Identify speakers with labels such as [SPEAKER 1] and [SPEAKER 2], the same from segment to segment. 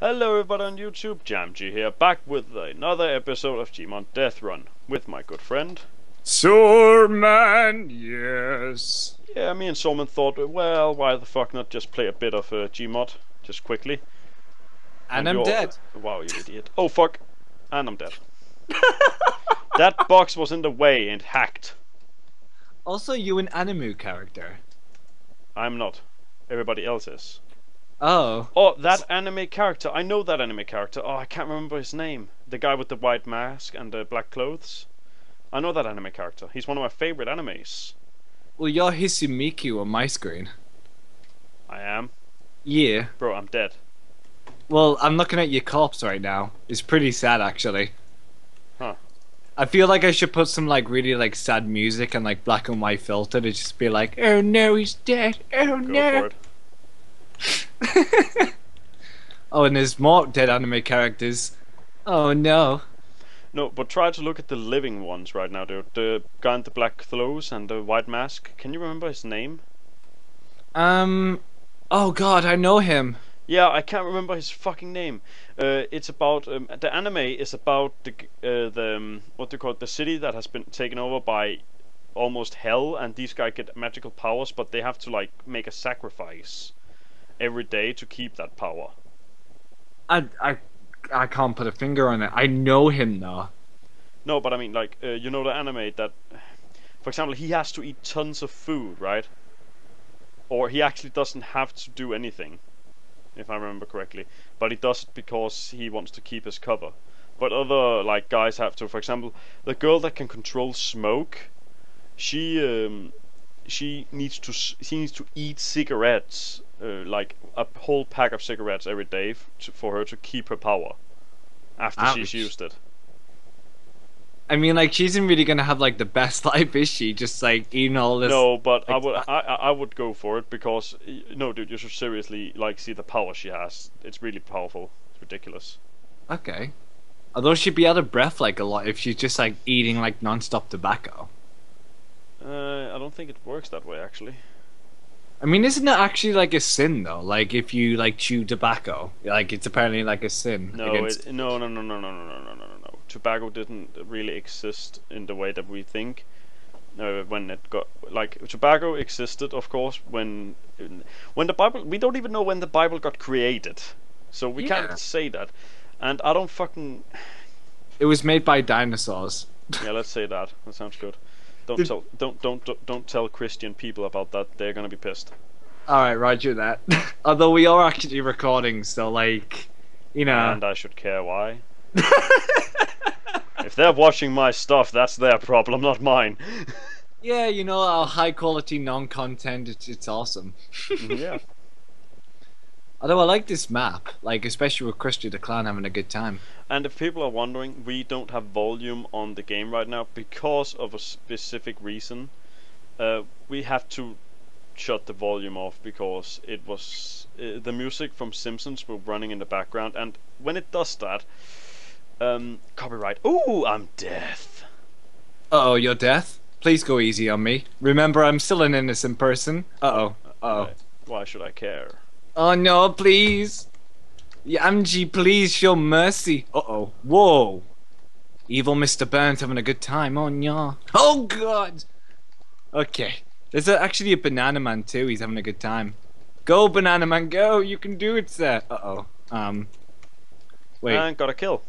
[SPEAKER 1] Hello everybody on YouTube, Yamgi here, back with another episode of Gmod Deathrun, with my good friend.
[SPEAKER 2] Sorman, yes.
[SPEAKER 1] Yeah, me and Solman thought, well, why the fuck not just play a bit of uh, Gmod, just quickly.
[SPEAKER 2] And, I'm
[SPEAKER 1] you're-
[SPEAKER 2] dead.
[SPEAKER 1] Wow, you idiot. Oh fuck, and I'm dead. that box was in the way and hacked.
[SPEAKER 2] Also, you an Animu character.
[SPEAKER 1] I'm not. Everybody else is.
[SPEAKER 2] Oh.
[SPEAKER 1] Oh, that anime character. I know that anime character. Oh, I can't remember his name. The guy with the white mask and the black clothes. I know that anime character. He's one of my favorite animes.
[SPEAKER 2] Well, you're Hisumiku on my screen.
[SPEAKER 1] I am.
[SPEAKER 2] Yeah.
[SPEAKER 1] Bro, I'm dead.
[SPEAKER 2] Well, I'm looking at your corpse right now. It's pretty sad, actually.
[SPEAKER 1] Huh.
[SPEAKER 2] I feel like I should put some like really like sad music and like black and white filter to just be like, oh no, he's dead. Oh
[SPEAKER 1] Go
[SPEAKER 2] no. oh, and there's more dead anime characters. Oh no.
[SPEAKER 1] No, but try to look at the living ones right now, dude. The guy in the black clothes and the white mask. Can you remember his name?
[SPEAKER 2] Um. Oh god, I know him.
[SPEAKER 1] Yeah, I can't remember his fucking name. Uh, it's about um, the anime is about the uh, the um, what do you call it? The city that has been taken over by almost hell, and these guys get magical powers, but they have to like make a sacrifice every day to keep that power.
[SPEAKER 2] I I I can't put a finger on it. I know him though.
[SPEAKER 1] No, but I mean like uh, you know the anime that, for example, he has to eat tons of food, right? Or he actually doesn't have to do anything, if I remember correctly. But he does it because he wants to keep his cover. But other like guys have to. For example, the girl that can control smoke, she um, she needs to she needs to eat cigarettes, uh, like a whole pack of cigarettes every day f- to, for her to keep her power. After she's used it.
[SPEAKER 2] I mean, like, she isn't really gonna have like the best life, is she? Just like eating all this.
[SPEAKER 1] No, but I
[SPEAKER 2] like,
[SPEAKER 1] would
[SPEAKER 2] I-
[SPEAKER 1] I, I I would go for it because no, dude, you should seriously like see the power she has. It's really powerful. It's ridiculous.
[SPEAKER 2] Okay. Although she'd be out of breath like a lot if she's just like eating like non-stop tobacco.
[SPEAKER 1] Uh, I don't think it works that way actually.
[SPEAKER 2] I mean, isn't it actually like a sin though? Like if you like chew tobacco, like it's apparently like a sin.
[SPEAKER 1] No,
[SPEAKER 2] against-
[SPEAKER 1] it, no, no, no, no, no, no, no, no, no, no, no. Tobacco didn't really exist in the way that we think. Uh, when it got like tobacco existed, of course, when when the Bible. We don't even know when the Bible got created, so we
[SPEAKER 2] Yeah.
[SPEAKER 1] can't say that. And I don't fucking
[SPEAKER 2] It was made by dinosaurs.
[SPEAKER 1] yeah. Let's say that. That sounds good. Don't tell don't, don't don't don't tell Christian people about that. They're gonna be pissed.
[SPEAKER 2] All right, Roger that. Although we are actually recording, so like, you know.
[SPEAKER 1] And I should care why. If they're watching my stuff, that's their problem, not mine.
[SPEAKER 2] yeah, you know, our high quality non-content. It's it's awesome.
[SPEAKER 1] yeah.
[SPEAKER 2] Although I like this map, like especially with Krusty the Clown having a good time.
[SPEAKER 1] And if people are wondering, we don't have volume on the game right now because of a specific reason. Uh, we have to shut the volume off because it was uh, the music from Simpsons were running in the background, and when it does that, um, copyright. Ooh, I'm death.
[SPEAKER 2] oh, you're death. Please go easy on me. Remember, I'm still an innocent person. Uh oh. Uh oh.
[SPEAKER 1] Why should I care?
[SPEAKER 2] Oh no, please. Yamgi, please show mercy. Uh oh. Whoa. Evil Mr. Burns having a good time. Oh no. Oh god. Okay. There's a, actually a Banana Man too. He's having a good time. Go, Banana Man, go. You can do it, sir. Uh oh. Um. Wait.
[SPEAKER 1] And got a kill.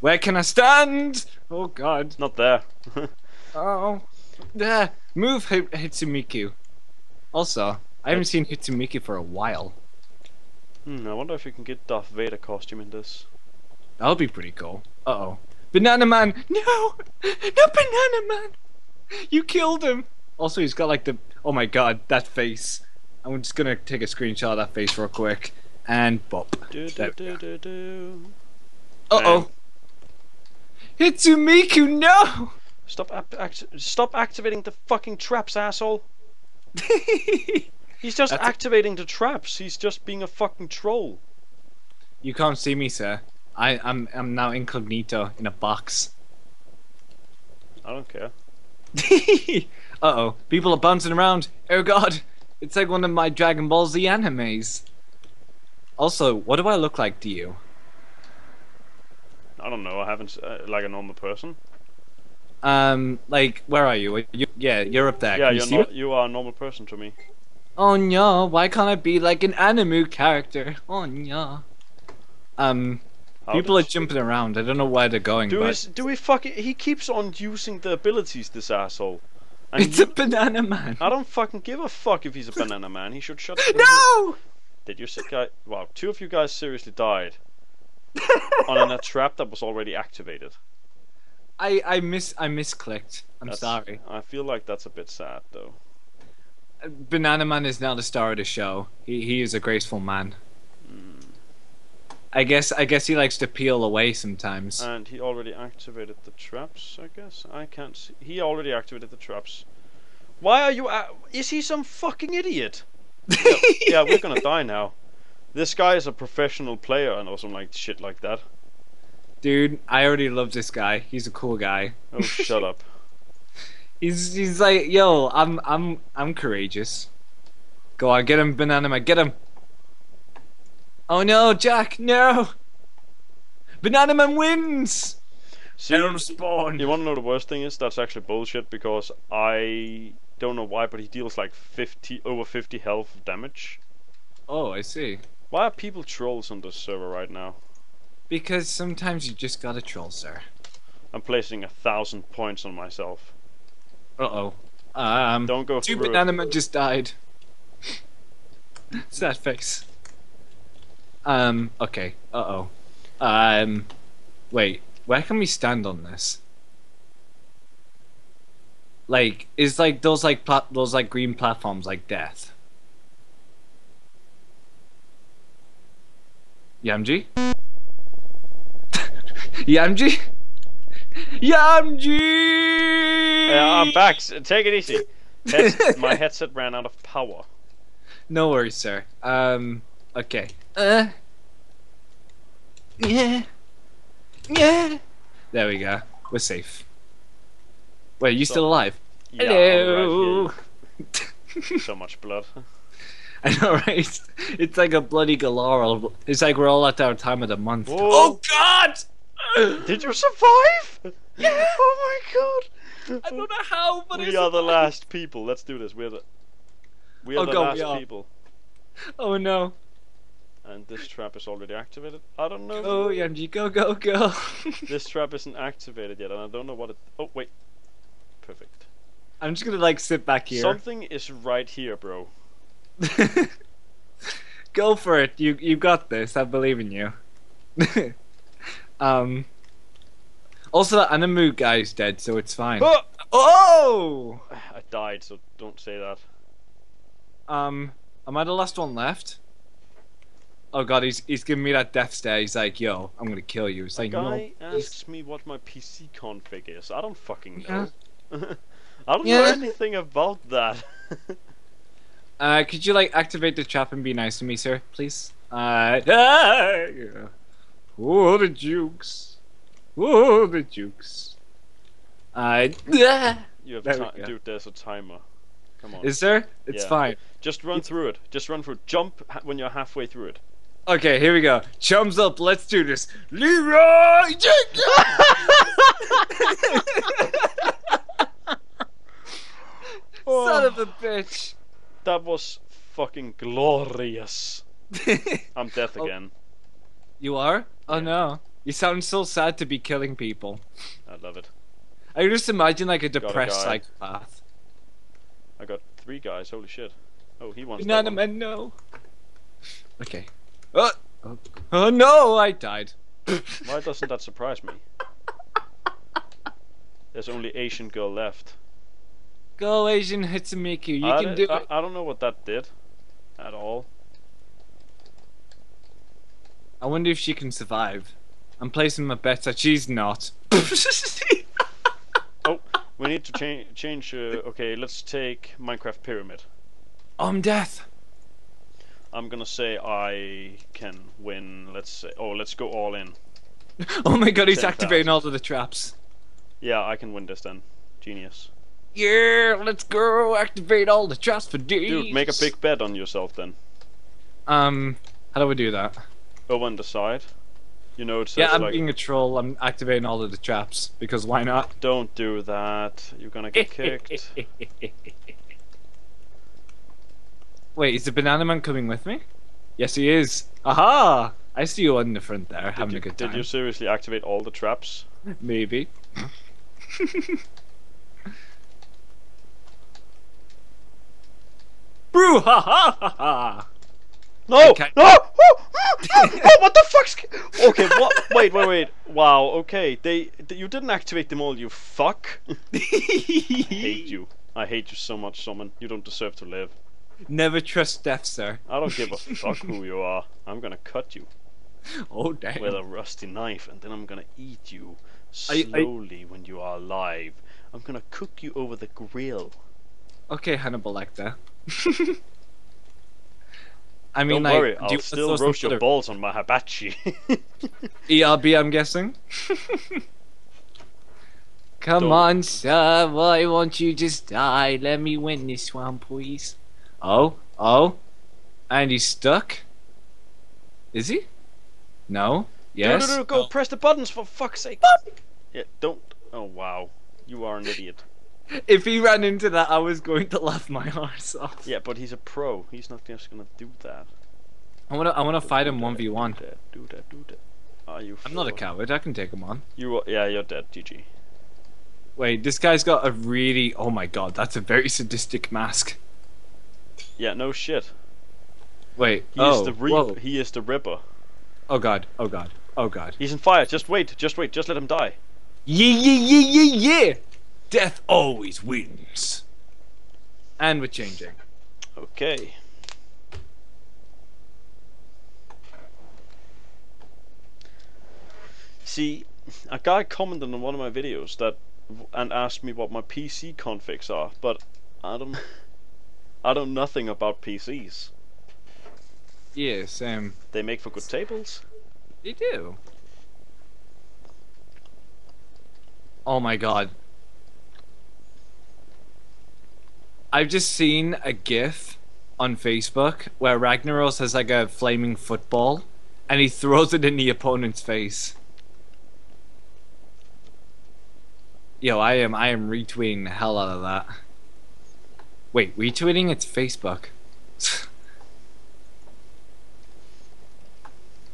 [SPEAKER 2] Where can I stand? Oh god.
[SPEAKER 1] Not there.
[SPEAKER 2] Oh. There. Move, Hi- Hitsumiku. Also, I haven't seen Hitsumiku for a while.
[SPEAKER 1] Hmm, I wonder if you can get Darth Vader costume in this.
[SPEAKER 2] That would be pretty cool. Uh oh. Banana Man! No! No, Banana Man! You killed him! Also, he's got like the. Oh my god, that face. I'm just gonna take a screenshot of that face real quick. And bop.
[SPEAKER 1] Do, do, do, do, do.
[SPEAKER 2] Uh oh. Hitsumiku, no!
[SPEAKER 1] Stop act- stop activating the fucking traps, asshole. He's just
[SPEAKER 2] That's
[SPEAKER 1] activating the traps. He's just being a fucking troll.
[SPEAKER 2] you can't see me, sir. I, I'm I'm now incognito in a box.
[SPEAKER 1] I don't care.
[SPEAKER 2] uh oh, people are bouncing around. Oh god, it's like one of my Dragon Ball Z animes. Also, what do I look like to you?
[SPEAKER 1] I don't know. I haven't uh, like a normal person.
[SPEAKER 2] Um, like, where are you? Are you yeah, you're up there.
[SPEAKER 1] yeah,
[SPEAKER 2] Can you
[SPEAKER 1] you're
[SPEAKER 2] see
[SPEAKER 1] not. You are a normal person to me.
[SPEAKER 2] Oh no, why can't I be like an anime character? Oh no. Um,
[SPEAKER 1] How
[SPEAKER 2] people are jumping around. I don't know where they're going,
[SPEAKER 1] Do
[SPEAKER 2] but
[SPEAKER 1] we? Do we fucking? He keeps on using the abilities. This asshole. And
[SPEAKER 2] it's a banana man.
[SPEAKER 1] I don't fucking give a fuck if he's a banana man. He should shut. Up.
[SPEAKER 2] No!
[SPEAKER 1] Did you see, guy? Wow, two of you guys seriously died on a trap that was already activated.
[SPEAKER 2] I I miss I misclicked. I'm
[SPEAKER 1] That's-
[SPEAKER 2] sorry.
[SPEAKER 1] I feel like that's a bit sad, though.
[SPEAKER 2] Banana Man is now the star of the show. He he is a graceful man. I guess I guess he likes to peel away sometimes.
[SPEAKER 1] And he already activated the traps. I guess I can't see. He already activated the traps. Why are you? A- is he some fucking idiot? yeah, we're gonna die now. This guy is a professional player and or something like shit like that.
[SPEAKER 2] Dude, I already love this guy. He's a cool guy.
[SPEAKER 1] Oh, shut up.
[SPEAKER 2] He's he's like, yo, I'm I'm I'm courageous. Go on, get him, Banana Man, get him. Oh no, Jack, no. Banana Man wins.
[SPEAKER 1] See,
[SPEAKER 2] Error spawn.
[SPEAKER 1] You want to know the worst thing is that's actually bullshit because I don't know why, but he deals like 50 over 50 health damage.
[SPEAKER 2] Oh, I see.
[SPEAKER 1] Why are people trolls on this server right now?
[SPEAKER 2] Because sometimes you just gotta troll, sir.
[SPEAKER 1] I'm placing a thousand points on myself.
[SPEAKER 2] Uh oh. Um.
[SPEAKER 1] Don't go
[SPEAKER 2] Two banana men just died. Sad face. Um. Okay. Uh oh. Um. Wait. Where can we stand on this? Like, is like those like plat those like green platforms like death? Yamgi? Yamgi? Yamgi!
[SPEAKER 1] Yeah, I'm back. Take it easy. My headset ran out of power.
[SPEAKER 2] No worries, sir. Um, okay. Uh. Yeah. Yeah. There we go. We're safe. Wait, you
[SPEAKER 1] So-
[SPEAKER 2] still alive?
[SPEAKER 1] Yeah,
[SPEAKER 2] Hello.
[SPEAKER 1] right. So much blood.
[SPEAKER 2] I know, right? It's like a bloody galore. It's like we're all at our time of the month.
[SPEAKER 1] Whoa.
[SPEAKER 2] Oh God!
[SPEAKER 1] Did you survive? Yeah. Oh my god.
[SPEAKER 2] I don't know how, but
[SPEAKER 1] we are the last people. Let's do this. We're the. We are
[SPEAKER 2] Oh,
[SPEAKER 1] the
[SPEAKER 2] go,
[SPEAKER 1] last people.
[SPEAKER 2] Oh no!
[SPEAKER 1] And this trap is already activated. I don't know.
[SPEAKER 2] Go, Yamgi, go, go, go!
[SPEAKER 1] This trap isn't activated yet, and I don't know what it. Oh wait. Perfect.
[SPEAKER 2] I'm just gonna like sit back here.
[SPEAKER 1] Something is right here, bro.
[SPEAKER 2] Go for it. You you got this. I believe in you. um. Also, that Animu guy's dead, so it's fine.
[SPEAKER 1] Oh!
[SPEAKER 2] Oh!
[SPEAKER 1] I died, so don't say that.
[SPEAKER 2] Um, am I the last one left? Oh god, he's he's giving me that death stare. He's like, "Yo, I'm gonna kill you." It's
[SPEAKER 1] A
[SPEAKER 2] like,
[SPEAKER 1] guy
[SPEAKER 2] no.
[SPEAKER 1] asks me what my PC config is. I don't fucking
[SPEAKER 2] Yeah.
[SPEAKER 1] know. I don't know anything about that.
[SPEAKER 2] Uh, could you like activate the trap and be nice to me, sir, please? Uh, ah, yeah. oh the jukes, oh the jukes. I. ah.
[SPEAKER 1] you have time, dude. There's a timer. Come on.
[SPEAKER 2] is there? It's
[SPEAKER 1] Yeah.
[SPEAKER 2] fine.
[SPEAKER 1] Just run through it. Just run through. it. Jump when you're halfway through it.
[SPEAKER 2] Okay, here we go. Chums up, let's do this. Leroy Son of a bitch.
[SPEAKER 1] That was fucking glorious. I'm death
[SPEAKER 2] Oh.
[SPEAKER 1] again.
[SPEAKER 2] you are? Oh
[SPEAKER 1] Yeah.
[SPEAKER 2] no. You sound so sad to be killing people.
[SPEAKER 1] I love it.
[SPEAKER 2] I just imagine like a
[SPEAKER 1] a
[SPEAKER 2] depressed
[SPEAKER 1] guy.
[SPEAKER 2] psychopath.
[SPEAKER 1] I got three guys. Holy shit. Oh, he wants that
[SPEAKER 2] Banana
[SPEAKER 1] one.
[SPEAKER 2] man, no. Okay. Oh, oh, oh no, I died.
[SPEAKER 1] Why doesn't that surprise me? There's only Asian girl left.
[SPEAKER 2] Go Asian Hitsumiku, you
[SPEAKER 1] I,
[SPEAKER 2] can do
[SPEAKER 1] I,
[SPEAKER 2] it.
[SPEAKER 1] I don't know what that did. At all.
[SPEAKER 2] I wonder if she can survive. I'm placing my bet that she's not.
[SPEAKER 1] Oh, we need to change. Change. Uh, okay, let's take Minecraft Pyramid.
[SPEAKER 2] I'm death.
[SPEAKER 1] I'm gonna say I can win. Let's say. Oh, let's go all in.
[SPEAKER 2] Oh my god, he's
[SPEAKER 1] 10,000.
[SPEAKER 2] activating all of the traps.
[SPEAKER 1] Yeah, I can win this then. Genius.
[SPEAKER 2] Yeah, let's go activate all the traps for days.
[SPEAKER 1] Dude, make a big bet on yourself then.
[SPEAKER 2] Um, How do we do that?
[SPEAKER 1] Over on the side. You know, it says
[SPEAKER 2] Yeah, I'm
[SPEAKER 1] like,
[SPEAKER 2] being a troll. I'm activating all of the traps because why not?
[SPEAKER 1] don't do that. You're gonna get kicked.
[SPEAKER 2] Wait, is the banana man coming with me? Yes, he is. Aha! I see you on the front there,
[SPEAKER 1] Did
[SPEAKER 2] having
[SPEAKER 1] you,
[SPEAKER 2] a good time.
[SPEAKER 1] did you seriously activate all the traps?
[SPEAKER 2] Maybe. Brew! Ha ha ha ha!
[SPEAKER 1] No!
[SPEAKER 2] Okay.
[SPEAKER 1] No! Oh oh, oh, oh, what the fuck's? Okay, what? Wait, wait, wait. Wow. Okay, they, th- you didn't activate them all. You fuck. I hate you. I hate you so much, Summon. You don't deserve to live.
[SPEAKER 2] Never trust death, sir.
[SPEAKER 1] I don't give a fuck who you are. I'm gonna cut you
[SPEAKER 2] Oh damn.
[SPEAKER 1] with a rusty knife, and then I'm gonna eat you
[SPEAKER 2] I- I-
[SPEAKER 1] slowly when you are alive. I'm gonna cook you over the grill.
[SPEAKER 2] Okay, Hannibal Lecter. I mean,
[SPEAKER 1] Don't
[SPEAKER 2] like,
[SPEAKER 1] worry,
[SPEAKER 2] do
[SPEAKER 1] I'll
[SPEAKER 2] you
[SPEAKER 1] still roast your balls on my hibachi.
[SPEAKER 2] ERB, I'm guessing. Come
[SPEAKER 1] Don't-
[SPEAKER 2] on, sir. Why won't you just die? Let me win this one, please. Oh, oh, and he's stuck. Is he? No. Yes.
[SPEAKER 1] No, no, no, go
[SPEAKER 2] Oh.
[SPEAKER 1] press the buttons for fuck's sake. Yeah, don't. Oh wow, you are an idiot.
[SPEAKER 2] If he ran into that, I was going to laugh my arse off.
[SPEAKER 1] Yeah, but he's a pro. He's not just gonna do that.
[SPEAKER 2] I wanna, I wanna fight him
[SPEAKER 1] Do
[SPEAKER 2] one
[SPEAKER 1] that,
[SPEAKER 2] v one.
[SPEAKER 1] Do that, do that, do that. Are you?
[SPEAKER 2] I'm not a coward. I can take him on.
[SPEAKER 1] You are. Yeah, you're dead. GG.
[SPEAKER 2] Wait, this guy's got a really. Oh my god, that's a very sadistic mask.
[SPEAKER 1] Yeah, no shit.
[SPEAKER 2] Wait.
[SPEAKER 1] He
[SPEAKER 2] oh.
[SPEAKER 1] is the Reap.
[SPEAKER 2] whoa.
[SPEAKER 1] He is the Ripper.
[SPEAKER 2] Oh god. Oh god. Oh god.
[SPEAKER 1] He's in fire. Just wait. Just wait. Just let him die.
[SPEAKER 2] Yeah, yeah, yeah, yeah, yeah. Death always wins. And we're changing.
[SPEAKER 1] Okay. See, a guy commented on one of my videos that and asked me what my PC configs are, but I don't I don't nothing about PCs.
[SPEAKER 2] Yeah, same.
[SPEAKER 1] They make for good tables.
[SPEAKER 2] They do. Oh my god. I've just seen a GIF on Facebook where Ragnaros has like a flaming football and he throws it in the opponent's face. Yo, I am I am retweeting the hell out of that. Wait, retweeting? It's Facebook.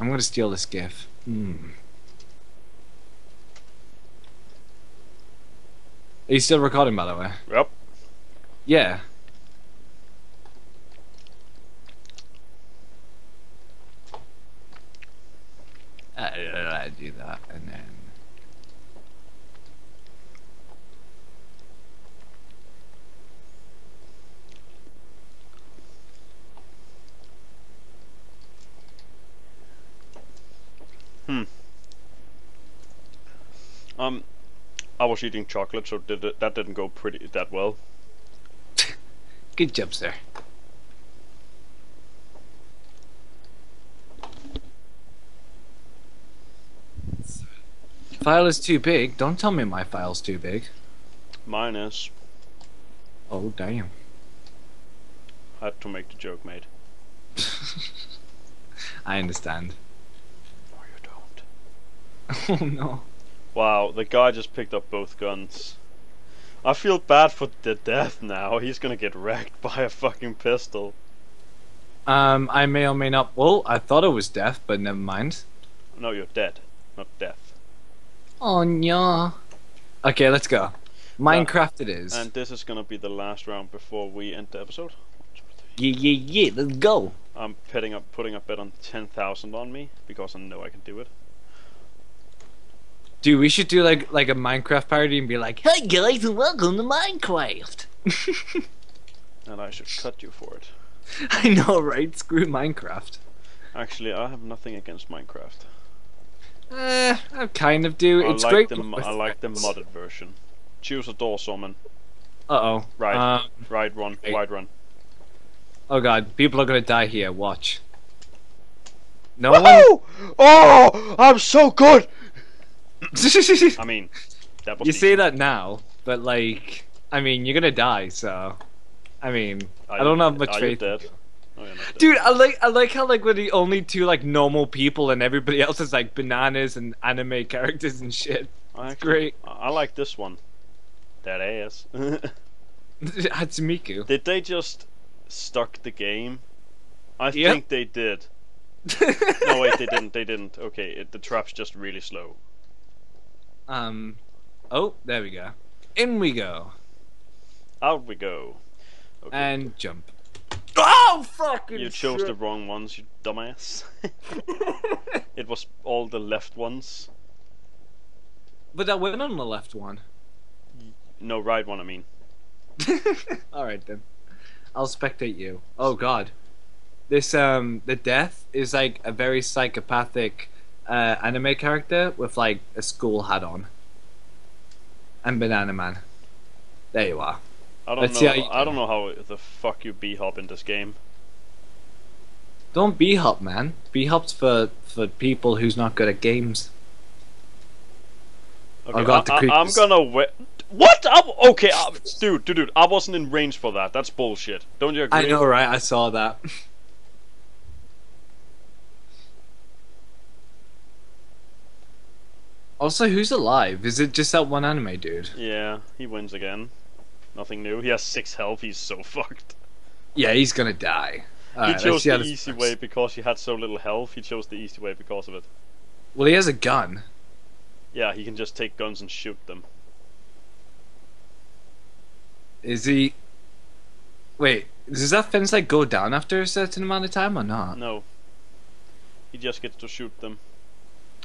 [SPEAKER 2] I'm gonna steal this GIF. Hmm. Are you still recording, by the way?
[SPEAKER 1] Yep.
[SPEAKER 2] Yeah. I do that, and then. Hmm.
[SPEAKER 1] Um, I was eating chocolate, so did it, that didn't go pretty that well.
[SPEAKER 2] Good job, sir. File is too big. Don't tell me my file's too big.
[SPEAKER 1] Mine is.
[SPEAKER 2] Oh, damn.
[SPEAKER 1] Had to make the joke, mate.
[SPEAKER 2] I understand.
[SPEAKER 1] Or you don't.
[SPEAKER 2] Oh no.
[SPEAKER 1] Wow, the guy just picked up both guns. I feel bad for the death now. He's gonna get wrecked by a fucking pistol.
[SPEAKER 2] Um, I may or may not. Well, I thought it was death, but never mind.
[SPEAKER 1] No, you're dead, not death.
[SPEAKER 2] Oh no. Okay, let's go. Minecraft it is.
[SPEAKER 1] And this is gonna be the last round before we end the episode.
[SPEAKER 2] Yeah, yeah, yeah. Let's go.
[SPEAKER 1] I'm putting up putting a bet on ten thousand on me because I know I can do it.
[SPEAKER 2] Dude, we should do like like a Minecraft party and be like, "Hey guys, and welcome to Minecraft."
[SPEAKER 1] And I should cut you for it.
[SPEAKER 2] I know, right? Screw Minecraft.
[SPEAKER 1] Actually, I have nothing against Minecraft.
[SPEAKER 2] Eh, I kind of do.
[SPEAKER 1] I
[SPEAKER 2] it's
[SPEAKER 1] like
[SPEAKER 2] great.
[SPEAKER 1] the mo- I like the modded version. Choose a door, summon.
[SPEAKER 2] Uh oh.
[SPEAKER 1] Right.
[SPEAKER 2] Um,
[SPEAKER 1] Right run,
[SPEAKER 2] Wait.
[SPEAKER 1] wide run.
[SPEAKER 2] oh god, people are gonna die here. Watch. No one.
[SPEAKER 1] Woohoo! Oh, I'm so good. I mean, that was
[SPEAKER 2] you
[SPEAKER 1] easy.
[SPEAKER 2] say that now, but like, I mean, you're gonna die. So, I mean,
[SPEAKER 1] Are
[SPEAKER 2] I don't
[SPEAKER 1] you-
[SPEAKER 2] have much
[SPEAKER 1] are
[SPEAKER 2] faith. in
[SPEAKER 1] dead? Oh, yeah,
[SPEAKER 2] Dude, I like I like how like we're the only two like normal people and everybody else is like bananas and anime characters and shit.
[SPEAKER 1] doesn't. I
[SPEAKER 2] It's great.
[SPEAKER 1] I I like this one. That ass.
[SPEAKER 2] Hatsumiku.
[SPEAKER 1] did they just stuck the game? I
[SPEAKER 2] Yep.
[SPEAKER 1] think they did. No, wait, they didn't. They didn't. Okay, it, the trap's just really slow.
[SPEAKER 2] Um. Oh, there we go. In we go
[SPEAKER 1] Out we go. Okay.
[SPEAKER 2] and jump. Oh fucking!
[SPEAKER 1] you chose the wrong ones, you dumbass. it was all the left ones.
[SPEAKER 2] but I went on the left one.
[SPEAKER 1] No, right one. I mean.
[SPEAKER 2] All right then. I'll spectate you. Oh god. This um the death is like a very psychopathic uh, anime character with like a school hat on. And Banana Man. There you are.
[SPEAKER 1] I don't
[SPEAKER 2] Let's
[SPEAKER 1] know.
[SPEAKER 2] you
[SPEAKER 1] I
[SPEAKER 2] do.
[SPEAKER 1] don't know how the fuck you b-hop in this game.
[SPEAKER 2] Don't be hop, man. Be hop's for for people who's not good at games.
[SPEAKER 1] Okay,
[SPEAKER 2] got the
[SPEAKER 1] I, I, I'm gonna wait. What? I'm, okay, uh, dude, dude, dude. I wasn't in range for that. That's bullshit. Don't you agree?
[SPEAKER 2] I know, right? I saw that. also, who's alive? Is it just that one anime dude?
[SPEAKER 1] Yeah, he wins again. Nothing new. He has six health. He's so fucked.
[SPEAKER 2] Yeah, he's gonna die.
[SPEAKER 1] he
[SPEAKER 2] Alright, let's
[SPEAKER 1] chose the easy
[SPEAKER 2] works.
[SPEAKER 1] way because he had so little health. He chose the easy way because of it.
[SPEAKER 2] Well, he has a gun.
[SPEAKER 1] Yeah, he can just take guns and shoot them.
[SPEAKER 2] Is he? Wait, does that fence like go down after a certain amount of time or not?
[SPEAKER 1] No. He just gets to shoot them.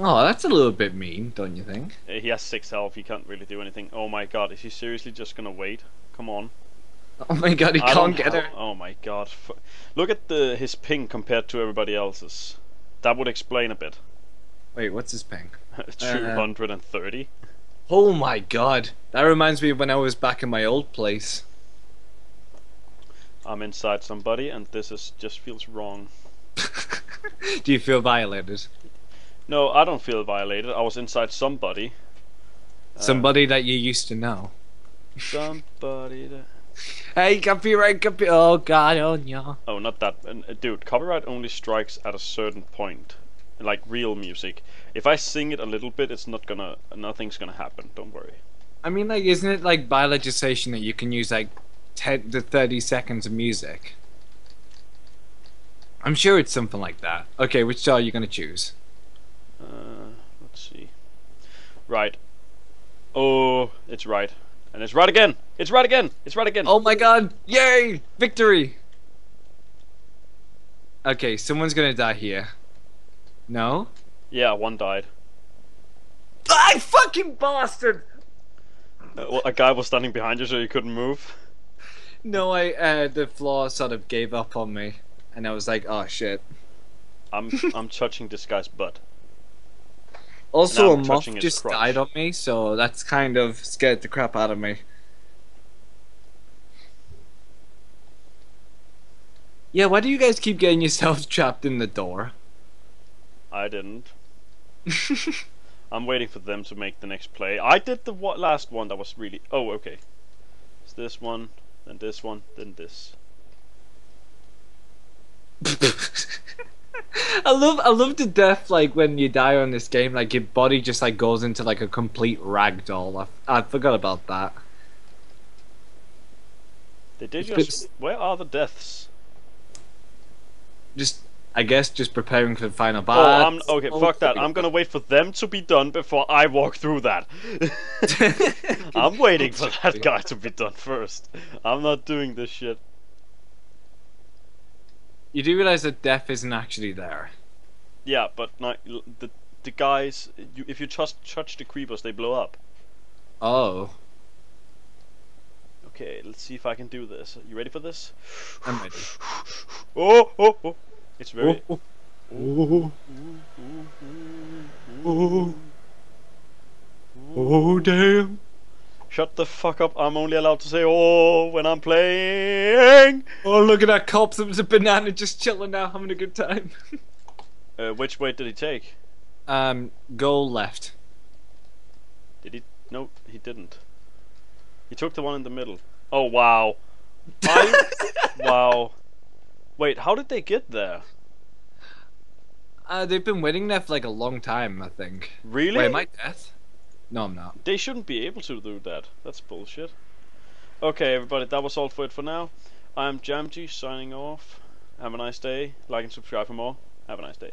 [SPEAKER 2] Oh, that's a little bit mean, don't you think?
[SPEAKER 1] Uh, He has six health. He can't really do anything. Oh my god, is he seriously just gonna wait? Come on.
[SPEAKER 2] Oh my god, he
[SPEAKER 1] I
[SPEAKER 2] can't get her.
[SPEAKER 1] Oh my god. Look at the his ping compared to everybody else's. That would explain a bit.
[SPEAKER 2] Wait, what's his ping?
[SPEAKER 1] 230.
[SPEAKER 2] Oh my god, that reminds me of when I was back in my old place.
[SPEAKER 1] I'm inside somebody, and this is just feels wrong.
[SPEAKER 2] Do you feel violated?
[SPEAKER 1] No, I don't feel violated. I was inside somebody. Uh,
[SPEAKER 2] Somebody that you used to know.
[SPEAKER 1] Somebody that.
[SPEAKER 2] Hey, copyright, copy. Oh god, oh no.
[SPEAKER 1] Oh, not that. Uh, dude, copyright only strikes at a certain point. Like real music. If I sing it a little bit, it's not gonna. Nothing's gonna happen. Don't worry.
[SPEAKER 2] I mean, like, isn't it like by legislation that you can use like 10 to 30 seconds of music? I'm sure it's something like that. Okay, which star are you gonna choose?
[SPEAKER 1] Uh, let's see. Right. Oh, it's right. And it's right again. It's right again. It's right again.
[SPEAKER 2] Oh my god! Yay! Victory! Okay, someone's gonna die here. No?
[SPEAKER 1] Yeah, one died.
[SPEAKER 2] I fucking bastard!
[SPEAKER 1] Uh, well, a guy was standing behind you, so you couldn't move.
[SPEAKER 2] No, I uh, the floor sort of gave up on me, and I was like, oh shit.
[SPEAKER 1] I'm I'm touching this guy's butt.
[SPEAKER 2] Also, a moth just
[SPEAKER 1] crotch.
[SPEAKER 2] died on me, so that's kind of scared the crap out of me. Yeah, why do you guys keep getting yourselves trapped in the door?
[SPEAKER 1] I didn't. I'm waiting for them to make the next play. I did the last one that was really. Oh, okay. It's this one, then this one, then this.
[SPEAKER 2] I love I love the death like when you die on this game like your body just like goes into like a complete ragdoll. I, I forgot about that.
[SPEAKER 1] They did
[SPEAKER 2] It's
[SPEAKER 1] just. Where are the deaths?
[SPEAKER 2] Just I guess just preparing for the final
[SPEAKER 1] Oh,
[SPEAKER 2] boss.
[SPEAKER 1] I'm okay. Fuck that. I'm gonna wait for them to be done before I walk through that. I'm waiting for that guy to be done first. I'm not doing this shit.
[SPEAKER 2] You do realize that death isn't actually there.
[SPEAKER 1] Yeah, but not the the guys. You, if you just touch the creepers, they blow up.
[SPEAKER 2] Oh,
[SPEAKER 1] Okay, let's see if I can do this. You ready for this?
[SPEAKER 2] I'm ready.
[SPEAKER 1] Oh, oh, oh! It's very.
[SPEAKER 2] Oh, oh, oh, oh, damn.
[SPEAKER 1] Shut the fuck up! I'm only allowed to say "oh" when I'm playing.
[SPEAKER 2] Oh, look at that corpse. It was a banana just chilling out, having a good time.
[SPEAKER 1] Uh, which way did he take?
[SPEAKER 2] um, go left.
[SPEAKER 1] Did he? No, he didn't. He took the one in the middle. Oh wow! I, wow! Wait, how did they get there?
[SPEAKER 2] Uh, they've been waiting there for like a long time, I think.
[SPEAKER 1] Really?
[SPEAKER 2] Wait, am I dead? No, I'm not.
[SPEAKER 1] They shouldn't be able to do that. That's bullshit. Okay, everybody, that was all for it for now. I'm Yamgi signing off. Have a nice day. Like and subscribe for more. Have a nice day.